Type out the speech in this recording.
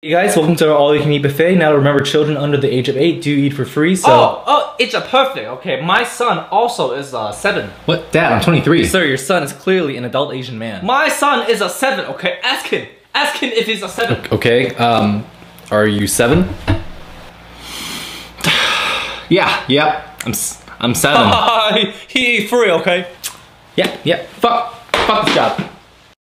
Hey guys, welcome to our all you can eat buffet. Now remember, children under the age of eight do eat for free. So, Oh, oh, it's a perfect. Okay, my son also is a seven. What? Dad, I'm 23. sir, your son is clearly an adult Asian man. My son is a seven. Okay, ask him. Ask him if he's a seven. Okay, um, are you seven? yeah, yep. I'm, I'm seven. he free. Okay. yeah, yeah. Fuck, fuck this job.